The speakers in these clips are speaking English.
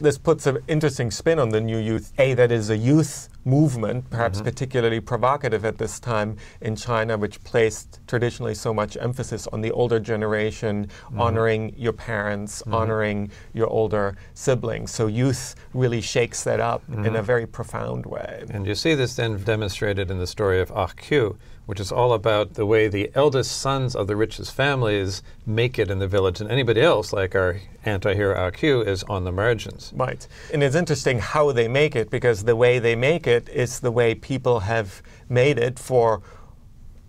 This puts an interesting spin on the New Youth. A, that is a youth movement, perhaps mm-hmm. particularly provocative at this time in China, which placed traditionally so much emphasis on the older generation, mm-hmm. honoring your parents, mm-hmm. honoring your older siblings. So youth really shakes that up in a mm-hmm. very profound way. And you see this then demonstrated in the story of Ah Q, which is all about the way the eldest sons of the richest families make it in the village, and anybody else, like our anti-hero Ah Q, is on the margins. Right. And it's interesting how they make it, because the way they make it is the way people have made it for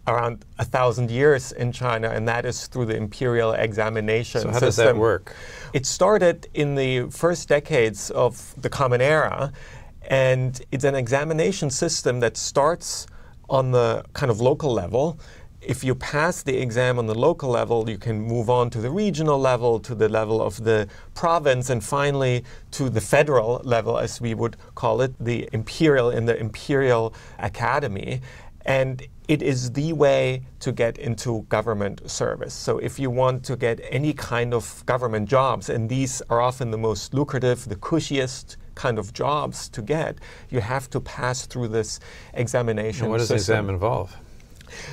around a thousand years in China, and that is through the imperial examination so how system. does that work? It started in the first decades of the Common Era, and it's an examination system that starts on the kind of local level. If you pass the exam on the local level, you can move on to the regional level, to the level of the province, and finally to the federal level, as we would call it, the imperial in the imperial academy. And it is the way to get into government service. So if you want to get any kind of government jobs, and these are often the most lucrative, the cushiest kind of jobs to get, you have to pass through this examination. And what does system. the exam involve?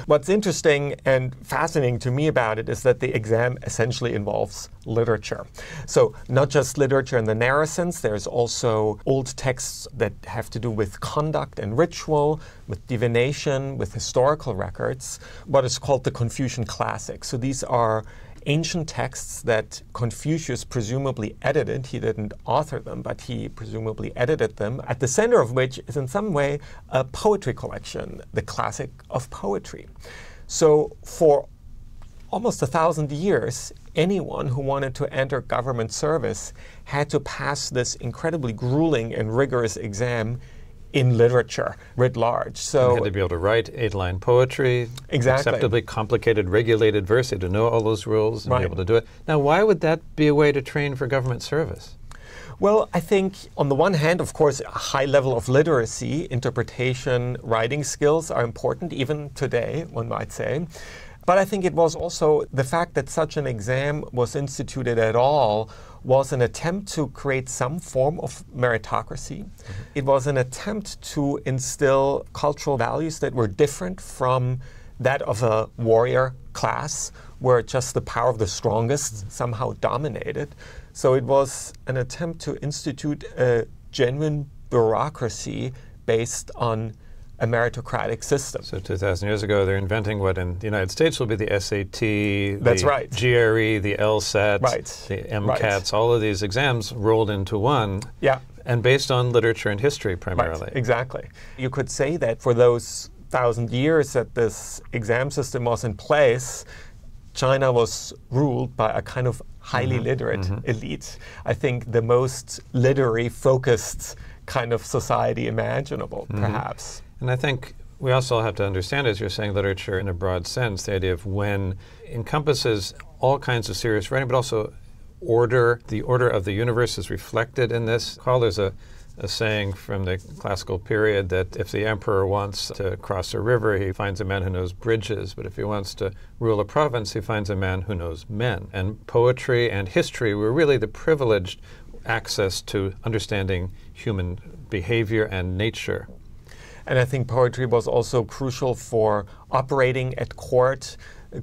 What's interesting and fascinating to me about it is that the exam essentially involves literature. So, not just literature in the narrow sense, there's also old texts that have to do with conduct and ritual, with divination, with historical records, what is called the Confucian classics. So, these are ancient texts that Confucius presumably edited. He didn't author them, but he presumably edited them, at the center of which is in some way a poetry collection, the classic of poetry. So for almost a thousand years, anyone who wanted to enter government service had to pass this incredibly grueling and rigorous exam in literature writ large. So you had to be able to write eight-line poetry, exactly. acceptably complicated, regulated verse. You had to know all those rules and right. be able to do it. Now, why would that be a way to train for government service? Well, I think on the one hand, of course, a high level of literacy, interpretation, writing skills are important, even today, one might say. But I think it was also the fact that such an exam was instituted at all was an attempt to create some form of meritocracy. Mm-hmm. It was an attempt to instill cultural values that were different from that of a warrior class, where just the power of the strongest mm-hmm. somehow dominated. So it was an attempt to institute a genuine bureaucracy based on a meritocratic system. So 2,000 years ago, they're inventing what in the United States will be the SAT, That's the right. GRE, the LSAT, right. the MCATs, right. all of these exams rolled into one. Yeah. And based on literature and history primarily. Right. Exactly. You could say that for those thousand years that this exam system was in place, China was ruled by a kind of highly mm-hmm. literate mm-hmm. elite. I think the most literary focused kind of society imaginable, mm-hmm. perhaps. And I think we also have to understand, as you're saying, literature in a broad sense, the idea of when encompasses all kinds of serious writing, but also order. The order of the universe is reflected in this. There's a, a saying from the classical period that if the emperor wants to cross a river, he finds a man who knows bridges, but if he wants to rule a province, he finds a man who knows men. And poetry and history were really the privileged access to understanding human behavior and nature. And I think poetry was also crucial for operating at court.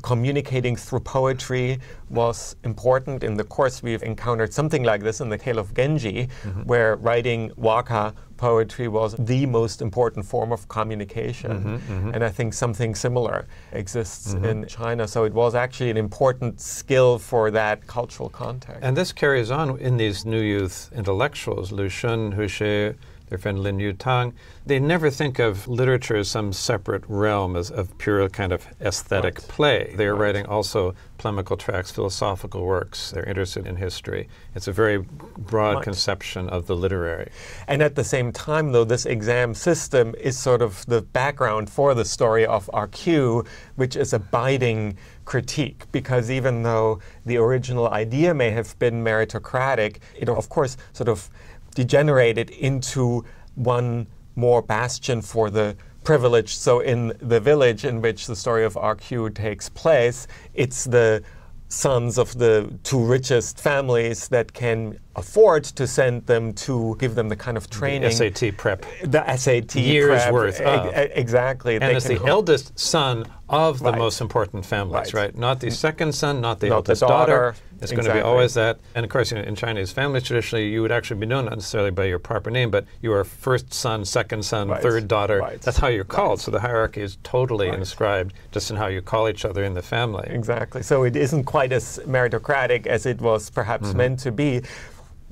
Communicating through poetry was important. In the course, we've encountered something like this in the tale of Genji, mm-hmm. where writing waka poetry was the most important form of communication. Mm-hmm, mm-hmm. And I think something similar exists mm-hmm. in China. So it was actually an important skill for that cultural context. And this carries on in these new youth intellectuals, Lu Xun, Hu Shi, their friend Lin Yutang, they never think of literature as some separate realm as of pure kind of aesthetic right. play. They are right. writing also polemical tracts, philosophical works. They're interested in history. It's a very broad right. conception of the literary. And at the same time, though, this exam system is sort of the background for the story of RQ, which is a biting critique because even though the original idea may have been meritocratic, it of course sort of degenerated into one more bastion for the privileged. So in the village in which the story of RQ takes place, it's the sons of the two richest families that can afford to send them to give them the kind of training. SAT prep. The SAT Years prep. worth E- of. e- exactly. And They it's the eldest son of the Right. most important families, right? Right. Not the mm. second son, not the Not the eldest daughter. daughter. It's going to be always that. And of course, you know, in Chinese families, traditionally, you would actually be known not necessarily by your proper name, but you are first son, second son, Right. third daughter. Right. That's how you're called. So the hierarchy is totally Right. inscribed just in how you call each other in the family. Exactly. So it isn't quite as meritocratic as it was perhaps Mm-hmm. meant to be.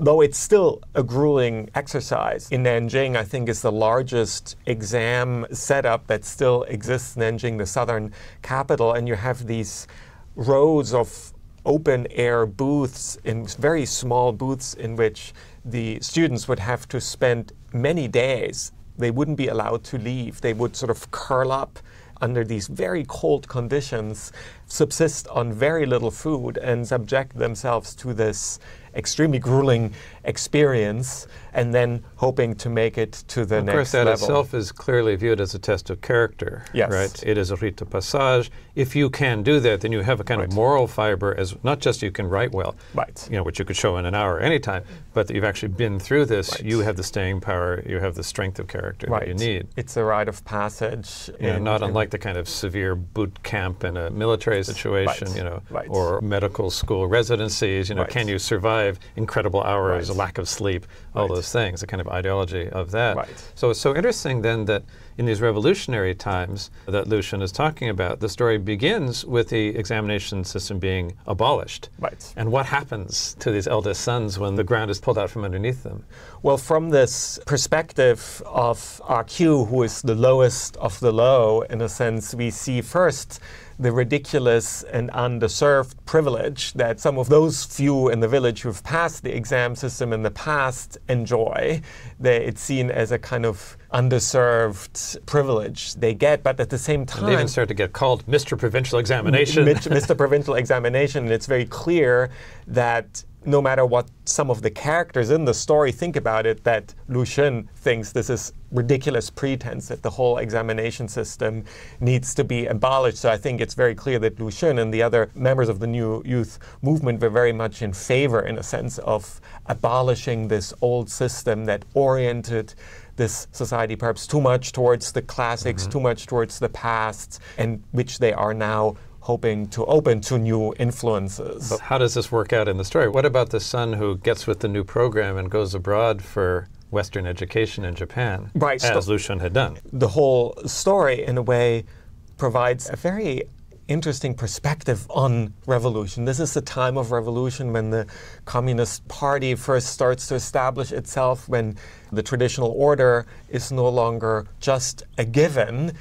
Though it's still a grueling exercise. In Nanjing, I think is the largest exam setup that still exists in Nanjing, the southern capital, and you have these rows of open air booths in very small booths in which the students would have to spend many days. They wouldn't be allowed to leave. They would sort of curl up under these very cold conditions, subsist on very little food, and subject themselves to this extremely grueling experience, and then hoping to make it to the Of next course, that level. itself is clearly viewed as a test of character. Yes. Right? It is a rite de passage. If you can do that, then you have a kind Right. of moral fiber as not just you can write well, Right. you know, which you could show in an hour anytime, but that you've actually been through this, Right. you have the staying power, you have the strength of character right. that you need. It's a rite of passage. You know, in- not unlike the kind of severe boot camp in a military situation, Right. you know, Right. or medical school residencies. You know, Right. can you survive incredible hours, lack of sleep, all those things, the kind of ideology of that. Right. So it's so interesting then that in these revolutionary times that Lu Xun is talking about, the story begins with the examination system being abolished. Right. And what happens to these eldest sons when the ground is pulled out from underneath them? Well, from this perspective of RQ, who is the lowest of the low, in a sense, we see first the ridiculous and undeserved privilege that some of those few in the village who've passed the exam system in the past enjoy. They, it's seen as a kind of undeserved privilege they get, but at the same time, They even start to get called Mr. Provincial Examination. Mr. Provincial Examination, and it's very clear that no matter what some of the characters in the story think about it, that Lu Xun thinks this is ridiculous pretense that the whole examination system needs to be abolished. So I think it's very clear that Lu Xun and the other members of the New Youth movement were very much in favor, in a sense, of abolishing this old system that oriented this society perhaps too much towards the classics, mm-hmm. too much towards the past, and which they are now hoping to open to new influences. But how does this work out in the story? What about the son who gets with the new program and goes abroad for Western education in Japan, Right, as so- Lu Xun had done? the whole story, in a way, provides a very interesting perspective on revolution. This is the time of revolution when the Communist Party first starts to establish itself, when the traditional order is no longer just a given,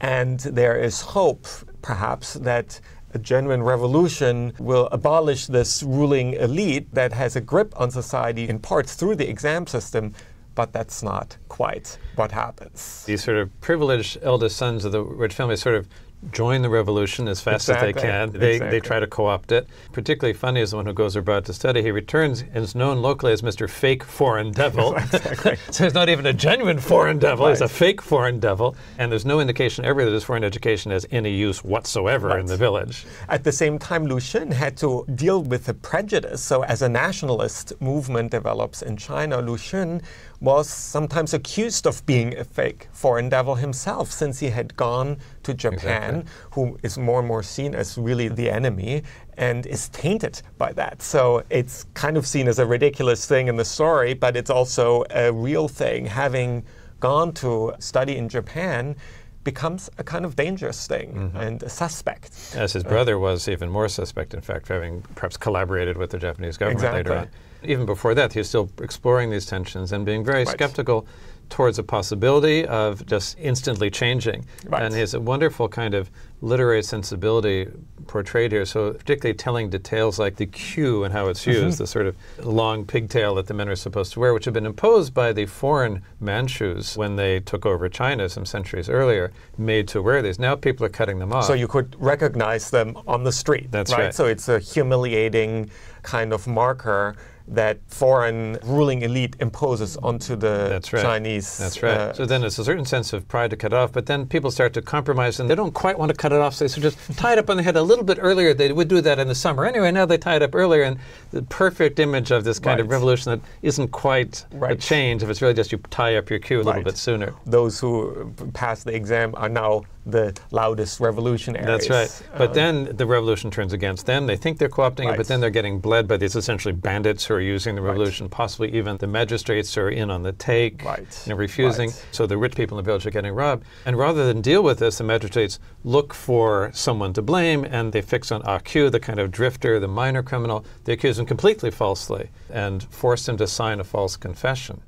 and there is hope, perhaps, that a genuine revolution will abolish this ruling elite that has a grip on society in part through the exam system. But that's not quite what happens. These sort of privileged eldest sons of the rich family sort of join the revolution as fast as they can. They, they try to co-opt it. Particularly funny is the one who goes abroad to study. He returns and is known locally as Mr. Fake Foreign Devil. so he's not even a genuine foreign devil. He's a fake foreign devil. And there's no indication ever that his foreign education has any use whatsoever in the village. At the same time, Lu Xun had to deal with the prejudice. So, as a nationalist movement develops in China, Lu Xun was sometimes accused of being a fake foreign devil himself, since he had gone to Japan, Exactly. who is more and more seen as really the enemy and is tainted by that. So, it's kind of seen as a ridiculous thing in the story, but it's also a real thing. Having gone to study in Japan becomes a kind of dangerous thing mm-hmm. and a suspect. As his uh, brother was even more suspect, in fact, having perhaps collaborated with the Japanese government later on. Even before that, he was still exploring these tensions and being very Right. skeptical towards a possibility of just instantly changing. Right. And he has a wonderful kind of literary sensibility portrayed here. So, particularly telling details like the queue and how it's used, mm-hmm. the sort of long pigtail that the men are supposed to wear, which had been imposed by the foreign Manchus when they took over China some centuries earlier, made to wear these. Now people are cutting them off. So you could recognize them on the street. That's right. right. So it's a humiliating kind of marker that foreign ruling elite imposes onto the That's right. Chinese. That's right. uh, so then it's a certain sense of pride to cut off, but then people start to compromise and they don't quite want to cut it off, so they just tie it up on the head a little bit earlier. They would do that in the summer. Anyway, now they tie it up earlier, and the perfect image of this kind of revolution that isn't quite a change if it's really just you tie up your queue a little Right. bit sooner. those who pass the exam are now the loudest revolutionaries. That's right. Uh, but then the revolution turns against them. They think they're co-opting it, but then they're getting bled by these essentially bandits who are using the revolution. Possibly even the magistrates who are in on the take, Right. know, refusing. Right. So the rich people in the village are getting robbed. And rather than deal with this, the magistrates look for someone to blame, and they fix on AQ, the kind of drifter, the minor criminal. They accuse him completely falsely and force him to sign a false confession.